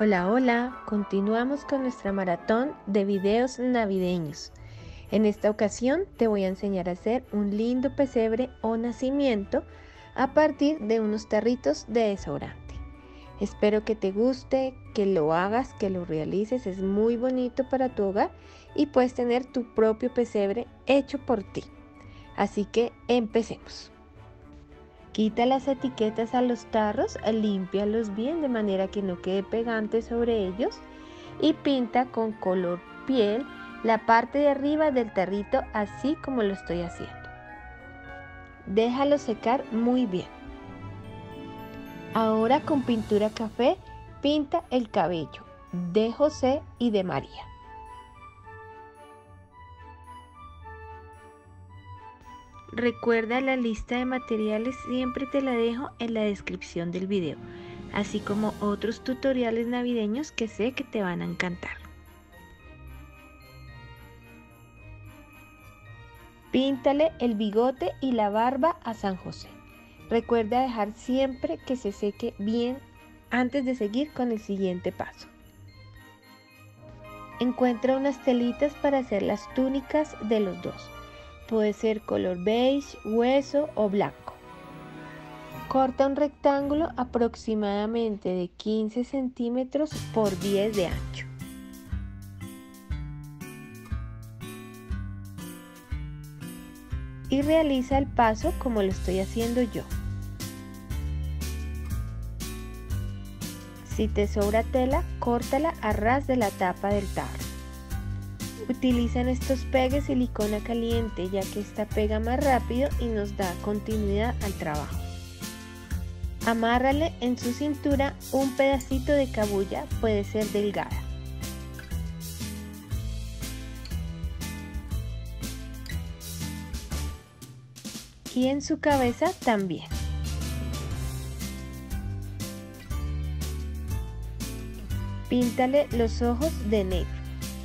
Hola, hola, continuamos con nuestra maratón de videos navideños. En esta ocasión te voy a enseñar a hacer un lindo pesebre o nacimiento a partir de unos tarritos de desodorante. Espero que te guste, que lo hagas, que lo realices, es muy bonito para tu hogar y puedes tener tu propio pesebre hecho por ti. Así que empecemos. Quita las etiquetas a los tarros, límpialos bien de manera que no quede pegante sobre ellos y pinta con color piel la parte de arriba del tarrito así como lo estoy haciendo. Déjalo secar muy bien. Ahora con pintura café pinta el cabello de José y de María. Recuerda la lista de materiales, siempre te la dejo en la descripción del video, así como otros tutoriales navideños que sé que te van a encantar. Píntale el bigote y la barba a San José. Recuerda dejar siempre que se seque bien antes de seguir con el siguiente paso. Encuentra unas telitas para hacer las túnicas de los dos. Puede ser color beige, hueso o blanco. Corta un rectángulo aproximadamente de 15 centímetros por 10 de ancho. Y realiza el paso como lo estoy haciendo yo. Si te sobra tela, córtala a ras de la tapa del tarro. Utilizan estos pegues silicona caliente ya que esta pega más rápido y nos da continuidad al trabajo. Amárrale en su cintura un pedacito de cabulla, puede ser delgada. Y en su cabeza también. Píntale los ojos de negro.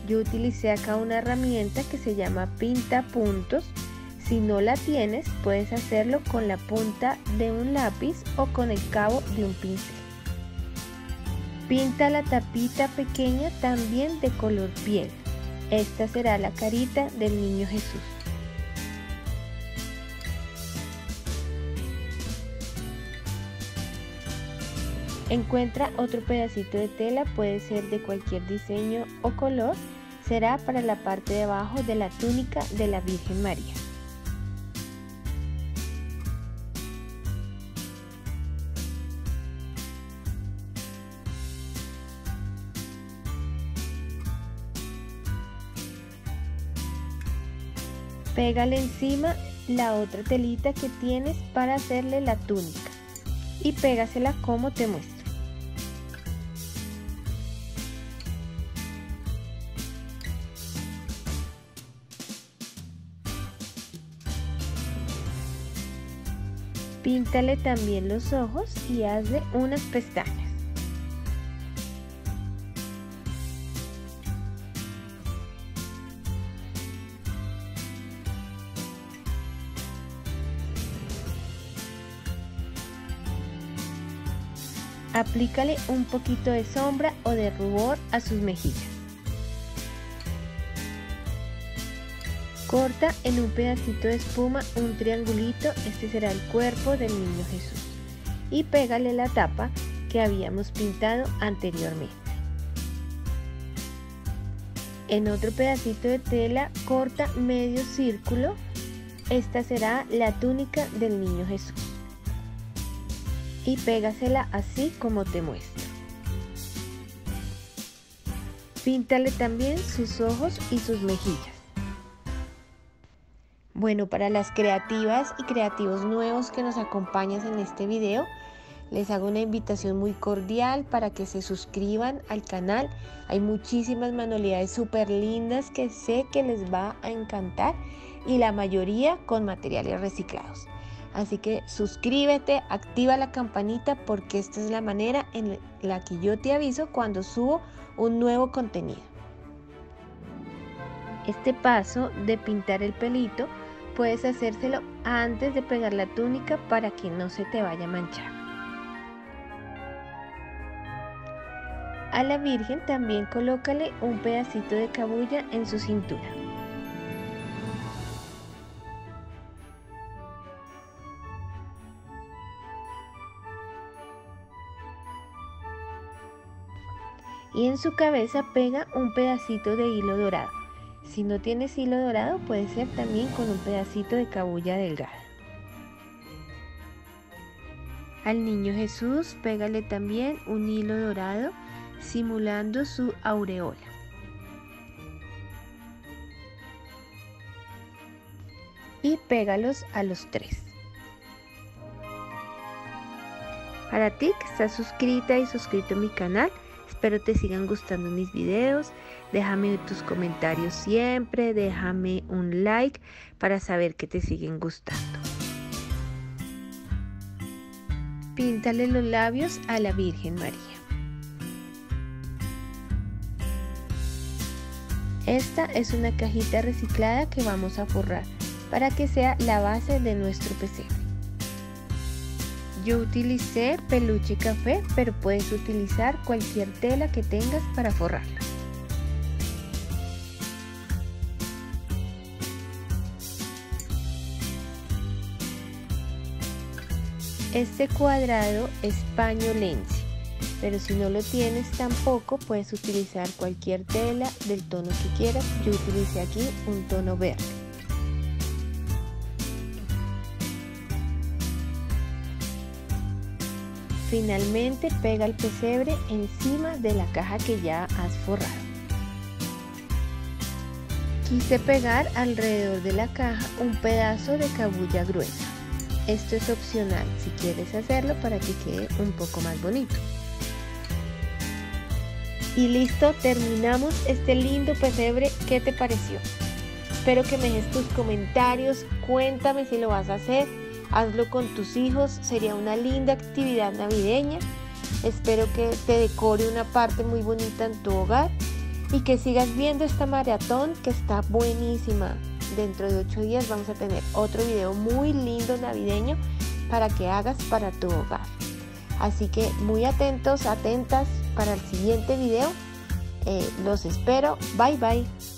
Yo utilicé acá una herramienta que se llama pinta puntos. Si no la tienes, puedes hacerlo con la punta de un lápiz o con el cabo de un pincel. Pinta la tapita pequeña también de color piel. Esta será la carita del niño Jesús. Encuentra otro pedacito de tela, puede ser de cualquier diseño o color, será para la parte de abajo de la túnica de la Virgen María. Pégale encima la otra telita que tienes para hacerle la túnica y pégasela como te muestro. Píntale también los ojos y hazle unas pestañas. Aplícale un poquito de sombra o de rubor a sus mejillas. Corta en un pedacito de espuma un triangulito, este será el cuerpo del niño Jesús. Y pégale la tapa que habíamos pintado anteriormente. En otro pedacito de tela corta medio círculo, esta será la túnica del niño Jesús. Y pégasela así como te muestro. Píntale también sus ojos y sus mejillas. Bueno, para las creativas y creativos nuevos que nos acompañan en este video, les hago una invitación muy cordial para que se suscriban al canal. Hay muchísimas manualidades súper lindas que sé que les va a encantar y la mayoría con materiales reciclados. Así que suscríbete, activa la campanita porque esta es la manera en la que yo te aviso cuando subo un nuevo contenido. Este paso de pintar el pelito Puedes hacérselo antes de pegar la túnica para que no se te vaya a manchar. a la Virgen también colócale un pedacito de cabulla en su cintura. y en su cabeza pega un pedacito de hilo dorado. Si no tienes hilo dorado puede ser también con un pedacito de cabulla delgada. Al niño Jesús pégale también un hilo dorado simulando su aureola. Y pégalos a los tres. Para ti que estás suscrita y suscrito a mi canal, Espero te sigan gustando mis videos. Déjame tus comentarios siempre. Déjame un like para saber que te siguen gustando. Píntale los labios a la Virgen María. Esta es una cajita reciclada que vamos a forrar para que sea la base de nuestro pesebre. Yo utilicé peluche café, pero puedes utilizar cualquier tela que tengas para forrarla. Este cuadrado es paño pero si no lo tienes tampoco puedes utilizar cualquier tela del tono que quieras. Yo utilicé aquí un tono verde. Finalmente pega el pesebre encima de la caja que ya has forrado. Quise pegar alrededor de la caja un pedazo de cabulla gruesa. Esto es opcional si quieres hacerlo para que quede un poco más bonito. Y listo, terminamos este lindo pesebre. ¿Qué te pareció? Espero que me dejes tus comentarios, cuéntame si lo vas a hacer hazlo con tus hijos, sería una linda actividad navideña. Espero que te decore una parte muy bonita en tu hogar y que sigas viendo esta maratón que está buenísima. Dentro de 8 días vamos a tener otro video muy lindo navideño para que hagas para tu hogar. Así que muy atentos, atentas para el siguiente video. Eh, los espero. Bye bye.